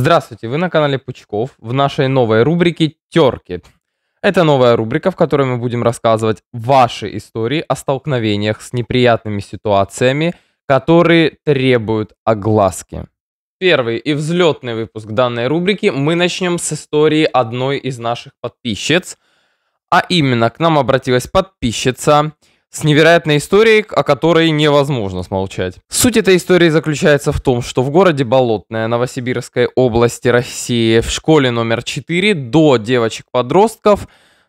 Здравствуйте, вы на канале Пучков в нашей новой рубрике «Терки». Это новая рубрика, в которой мы будем рассказывать ваши истории о столкновениях с неприятными ситуациями, которые требуют огласки. Первый и взлетный выпуск данной рубрики мы начнем с истории одной из наших подписчиц. А именно, к нам обратилась подписчица с невероятной историей, о которой невозможно смолчать. Суть этой истории заключается в том, что в городе Болотное Новосибирской области России в школе номер 4 до девочек-подростков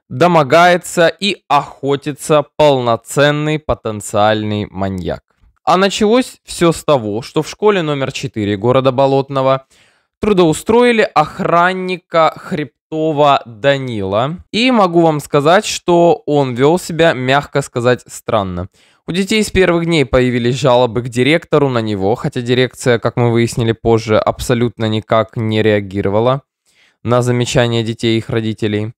домогается и охотится полноценный потенциальный маньяк. А началось все с того, что в школе номер 4 города Болотного трудоустроили охранника хребта Ростова Данила. И могу вам сказать, что он вел себя, мягко сказать, странно. У детей с первых дней появились жалобы к директору на него, хотя дирекция, как мы выяснили позже, абсолютно никак не реагировала на замечания детей и их родителей.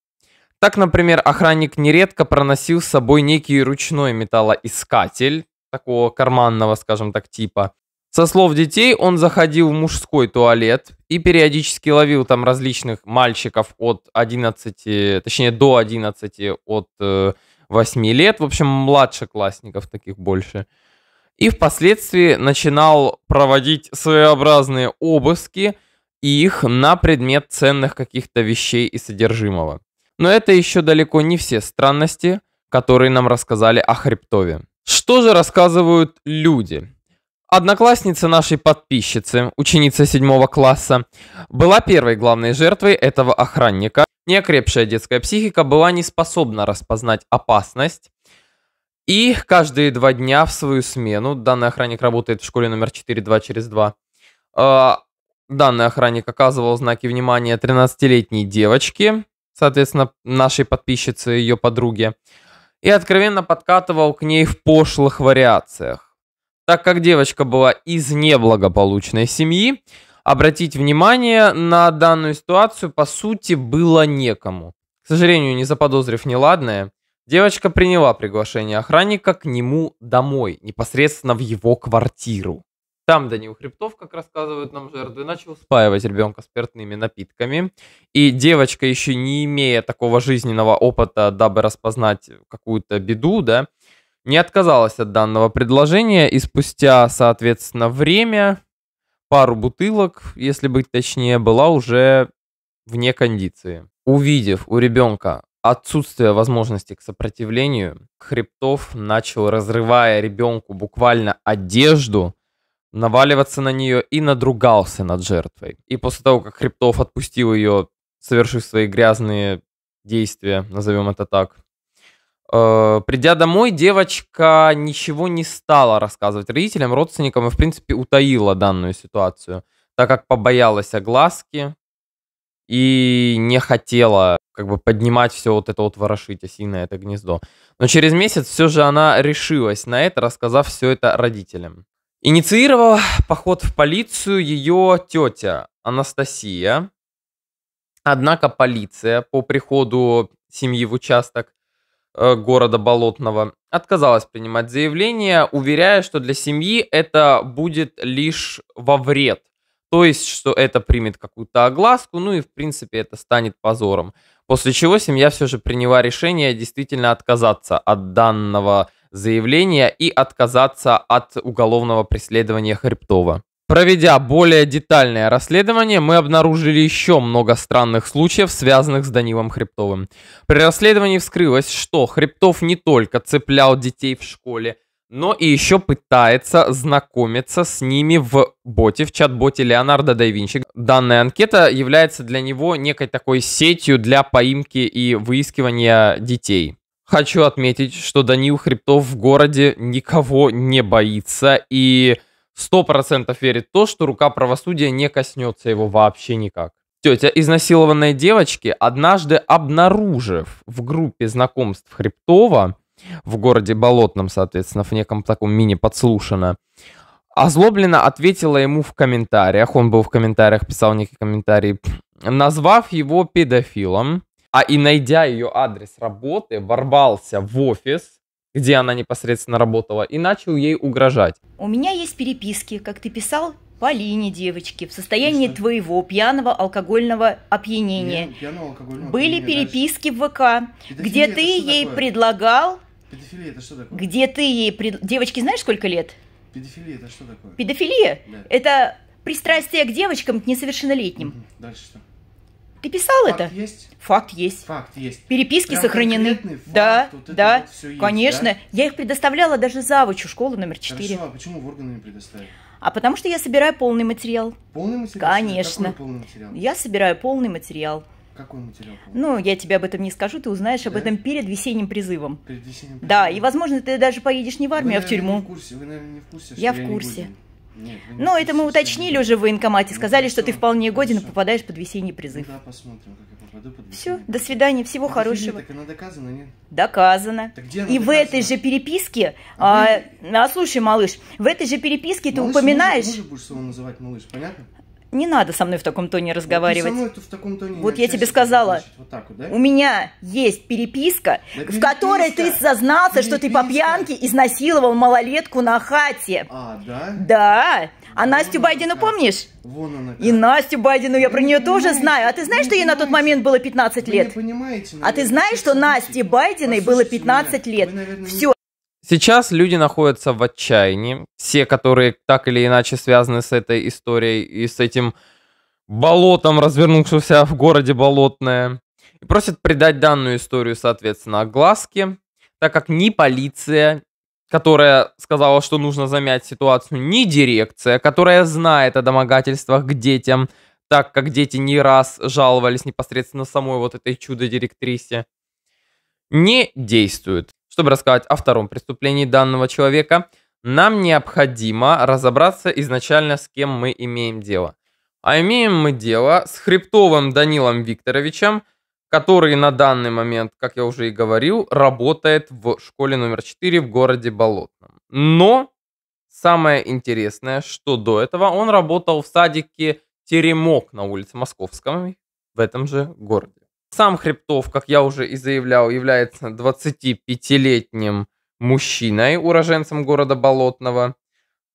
Так, например, охранник нередко проносил с собой некий ручной металлоискатель, такого карманного, скажем так, типа, со слов детей, он заходил в мужской туалет и периодически ловил там различных мальчиков от 11, точнее до 11, от 8 э, лет, в общем, младшеклассников таких больше. И впоследствии начинал проводить своеобразные обыски их на предмет ценных каких-то вещей и содержимого. Но это еще далеко не все странности, которые нам рассказали о Хребтове. Что же рассказывают люди? Одноклассница нашей подписчицы, ученица седьмого класса, была первой главной жертвой этого охранника. Неокрепшая детская психика была не способна распознать опасность. И каждые два дня в свою смену, данный охранник работает в школе номер 4, 2 через 2, э, данный охранник оказывал знаки внимания 13-летней девочке, соответственно, нашей подписчице, ее подруге, и откровенно подкатывал к ней в пошлых вариациях. Так как девочка была из неблагополучной семьи, обратить внимание на данную ситуацию, по сути, было некому. К сожалению, не заподозрив неладное, девочка приняла приглашение охранника к нему домой, непосредственно в его квартиру. Там Данил Хребтов, как рассказывают нам жертвы, начал спаивать ребенка спиртными напитками. И девочка, еще не имея такого жизненного опыта, дабы распознать какую-то беду, да, не отказалась от данного предложения и спустя, соответственно, время, пару бутылок, если быть точнее, была уже вне кондиции. Увидев у ребенка отсутствие возможности к сопротивлению, Хребтов начал, разрывая ребенку буквально одежду, наваливаться на нее и надругался над жертвой. И после того, как Хребтов отпустил ее, совершив свои грязные действия, назовем это так, придя домой, девочка ничего не стала рассказывать родителям, родственникам и, в принципе, утаила данную ситуацию, так как побоялась огласки и не хотела как бы поднимать все вот это вот ворошить осиное это гнездо. Но через месяц все же она решилась на это, рассказав все это родителям. Инициировала поход в полицию ее тетя Анастасия. Однако полиция по приходу семьи в участок Э, города Болотного отказалась принимать заявление, уверяя, что для семьи это будет лишь во вред. То есть, что это примет какую-то огласку, ну и в принципе это станет позором. После чего семья все же приняла решение действительно отказаться от данного заявления и отказаться от уголовного преследования Хребтова. Проведя более детальное расследование, мы обнаружили еще много странных случаев, связанных с Данилом Хребтовым. При расследовании вскрылось, что Хребтов не только цеплял детей в школе, но и еще пытается знакомиться с ними в боте, в чат-боте Леонардо да Винчи. Данная анкета является для него некой такой сетью для поимки и выискивания детей. Хочу отметить, что Данил Хребтов в городе никого не боится и сто процентов верит в то, что рука правосудия не коснется его вообще никак. Тетя изнасилованной девочки, однажды обнаружив в группе знакомств Хребтова, в городе Болотном, соответственно, в неком таком мини-подслушано, озлобленно ответила ему в комментариях, он был в комментариях, писал некий комментарий, назвав его педофилом, а и найдя ее адрес работы, ворвался в офис, где она непосредственно работала, и начал ей угрожать. У меня есть переписки, как ты писал, Полине, девочки, в состоянии что? твоего пьяного алкогольного опьянения Я пьяного алкогольного были опьянения переписки в ВК, Педофилия где ты ей такое? предлагал, дальше. Педофилия это что такое? где ты ей пред... Девочки, знаешь, сколько лет? Педофилия это что такое? Педофилия Да. – это пристрастие к девочкам, к несовершеннолетним. Мгм. Дальше что? Ты писал Факт это? есть? Факт есть. Факт есть. Переписки Прям сохранены. факт, да, вот да, вот всё есть, конечно. да? Я их предоставляла даже завучу школы номер 4. Хорошо, а почему в органы не предоставили? А потому что я собираю полный материал. Полный материал? Конечно. Какой полный материал? Я собираю полный материал. Какой материал полный? Ну, я тебе об этом не скажу, ты узнаешь об Да? этом перед весенним призывом. Перед весенним Да, призывом. и, возможно, ты даже поедешь не в Вы, армию, а в наверное, тюрьму. не в курсе, вы, наверное, не в курсе, что Я в не курсе. Нет, не Но это мы уточнили уже в военкомате, Ну, сказали, что ты вполне годен и попадаешь под весенний призыв. Ну да, посмотрим, как я попаду под Все, весенний до призыв. свидания, всего Педофилия, хорошего. Так она доказана, нет? Доказано. Так где она И в этой же переписке, А а, а, слушай, малыш, в этой же переписке ты упоминаешь, Мужа, мужа будешь называть малыш, понятно? Не надо со мной в таком тоне разговаривать. со мной тут в таком тоне не Вот я тебе сказала. значит, вот так вот, да? У меня есть переписка, Да в которой ты переписка. сознался, что ты по Переписка. пьянке изнасиловал малолетку на хате. А, да? Да. А Вон Настю как. помнишь? Вон она И как. Настю Байдину я про Вы нее не тоже понимаете, знаю. А ты знаешь, вы что ей на тот понимаете. момент было 15 Вы лет? не понимаете, А ты наверное, знаешь, что. Насте Байдиной было Послушайте 15 меня. лет? Вы, наверное, Все, Сейчас люди находятся в отчаянии. Все, которые так или иначе связаны с этой историей и с этим болотом, развернувшимся в городе Болотное. Просят придать данную историю, соответственно, огласке, так как ни полиция, которая сказала, что нужно замять ситуацию, ни дирекция, которая знает о домогательствах к детям, так как дети не раз жаловались непосредственно самой вот этой чудо-директрисе, не действует. Чтобы рассказать о втором преступлении данного человека, нам необходимо разобраться изначально, с кем мы имеем дело. А имеем мы дело с Хребтовым Данилом Викторовичем, который на данный момент, как я уже и говорил, работает в школе номер 4 в городе Болотном. Но самое интересное, что до этого он работал в садике Теремок на улице Московской в этом же городе. Сам Хребтов, как я уже и заявлял, является 25-летним мужчиной, уроженцем города Болотного,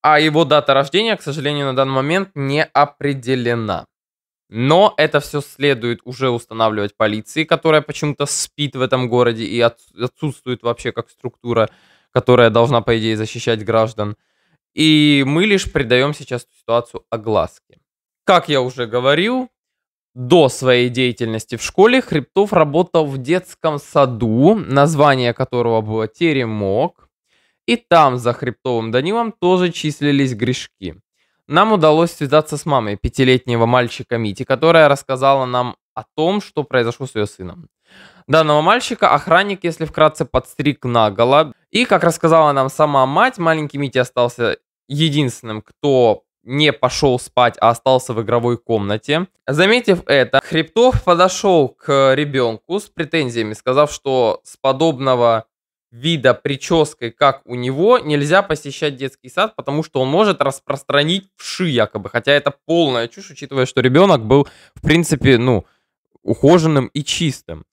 а его дата рождения, к сожалению, на данный момент не определена. Но это все следует уже устанавливать полиции, которая почему-то спит в этом городе и от- отсутствует вообще как структура, которая должна, по идее, защищать граждан. И мы лишь придаем сейчас ситуацию огласке. Как я уже говорил, до своей деятельности в школе Хребтов работал в детском саду, название которого было «Теремок». И там за Хребтовым Данилом тоже числились грешки. Нам удалось связаться с мамой пятилетнего мальчика Мити, которая рассказала нам о том, что произошло с ее сыном. Данного мальчика охранник, если вкратце, подстриг наголо. И, как рассказала нам сама мать, маленький Мити остался единственным, кто не пошел спать, а остался в игровой комнате. Заметив это, Хребтов подошел к ребенку с претензиями, сказав, что с подобного вида прической, как у него, нельзя посещать детский сад, потому что он может распространить вши якобы. Хотя это полная чушь, учитывая, что ребенок был, в принципе, ну, ухоженным и чистым.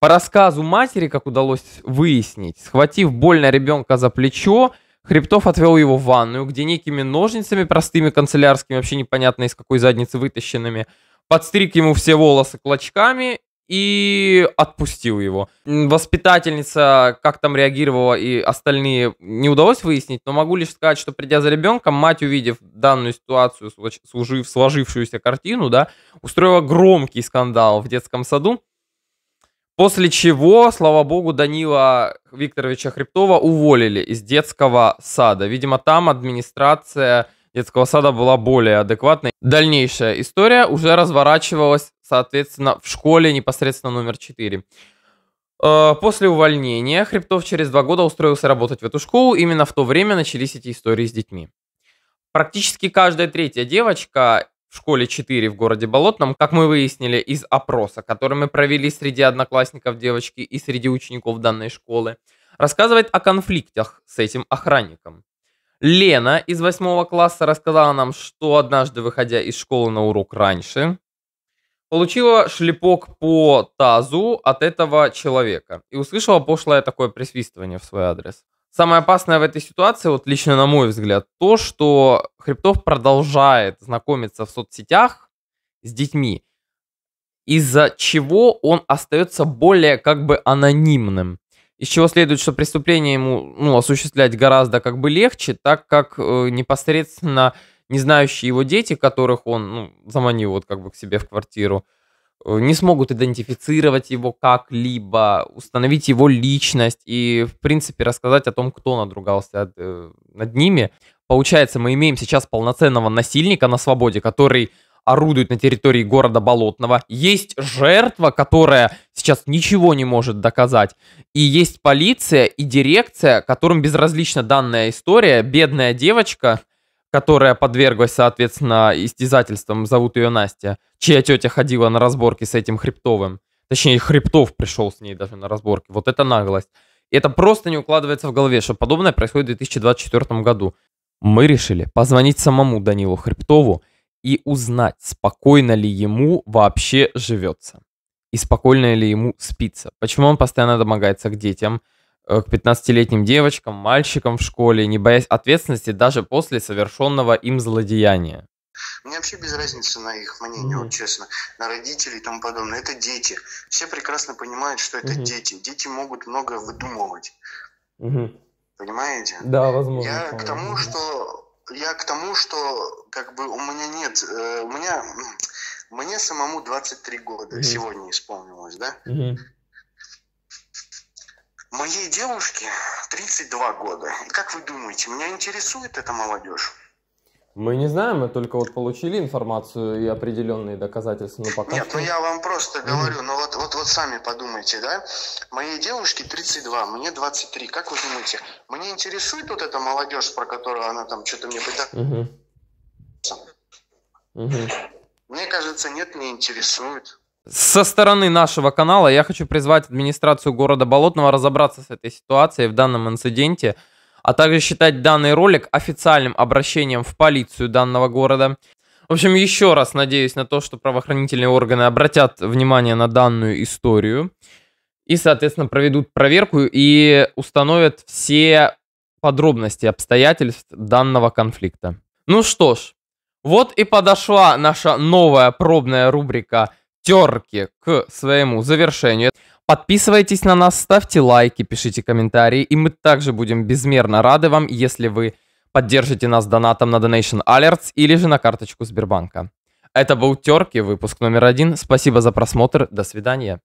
По рассказу матери, как удалось выяснить, схватив больно ребенка за плечо, Хребтов отвел его в ванную, где некими ножницами простыми канцелярскими, вообще непонятно из какой задницы вытащенными, подстриг ему все волосы клочками и отпустил его. Воспитательница, как там реагировала и остальные, не удалось выяснить, но могу лишь сказать, что придя за ребенком, мать, увидев данную ситуацию, служив, сложившуюся картину, да, устроила громкий скандал в детском саду, После чего, слава богу, Данила Викторовича Хребтова уволили из детского сада. Видимо, там администрация детского сада была более адекватной. Дальнейшая история уже разворачивалась, соответственно, в школе непосредственно номер 4. Э, После увольнения Хребтов через два года устроился работать в эту школу. Именно в то время начались эти истории с детьми. Практически каждая третья девочка в школе 4 в городе Болотном, как мы выяснили из опроса, который мы провели среди одноклассников девочки и среди учеников данной школы, рассказывает о конфликтах с этим охранником. Лена из 8 класса рассказала нам, что однажды, выходя из школы на урок раньше, получила шлепок по тазу от этого человека и услышала пошлое такое присвистывание в свой адрес. Самое опасное в этой ситуации, вот лично на мой взгляд, то, что Хребтов продолжает знакомиться в соцсетях с детьми, из-за чего он остается более как бы анонимным. Из чего следует, что преступление ему ну, осуществлять гораздо как бы легче, так как э, непосредственно не знающие его дети, которых он ну, заманил вот как бы к себе в квартиру, э, не смогут идентифицировать его как-либо, установить его личность и, в принципе, рассказать о том, кто надругался э, над ними. Получается, мы имеем сейчас полноценного насильника на свободе, который орудует на территории города Болотного. Есть жертва, которая сейчас ничего не может доказать. И есть полиция и дирекция, которым безразлична данная история. Бедная девочка, которая подверглась, соответственно, истязательствам, зовут ее Настя, чья тетя ходила на разборки с этим Хребтовым. Точнее, Хребтов пришел с ней даже на разборки. Вот это наглость. И это просто не укладывается в голове, что подобное происходит в 2024 году. Мы решили позвонить самому Данилу Хребтову и узнать, спокойно ли ему вообще живется. И спокойно ли ему спится. Почему он постоянно домогается к детям, к 15-летним девочкам, мальчикам в школе, не боясь ответственности даже после совершенного им злодеяния. Мне вообще без разницы на их мнение, Мгм. вот честно, на родителей и тому подобное. Это дети. Все прекрасно понимают, что это Мгм. дети. Дети могут много выдумывать, понимаете? Да, возможно. Я к тому, что я к тому, что как бы у меня нет, э, у меня мне самому 23 года Мгм. сегодня исполнилось, да? Моей девушке 32 года. Как вы думаете, меня интересует эта молодежь? Мы не знаем, мы только вот получили информацию и определенные доказательства, но пока Нет, что... ну я вам просто говорю, ну вот, вот, вот сами подумайте, да? Моей девушке 32, мне 23. Как вы думаете, мне интересует вот эта молодежь, про которую она там что-то мне пытается? Мгм. Мгм. Мне кажется, нет, не интересует. Со стороны нашего канала я хочу призвать администрацию города Болотного разобраться с этой ситуацией в данном инциденте, а также считать данный ролик официальным обращением в полицию данного города. В общем, еще раз надеюсь на то, что правоохранительные органы обратят внимание на данную историю и, соответственно, проведут проверку и установят все подробности обстоятельств данного конфликта. Ну что ж, вот и подошла наша новая пробная рубрика терки к своему завершению. Подписывайтесь на нас, ставьте лайки, пишите комментарии, и мы также будем безмерно рады вам, если вы поддержите нас донатом на Donation Alerts или же на карточку Сбербанка. Это был Терки, выпуск номер один. Спасибо за просмотр, до свидания.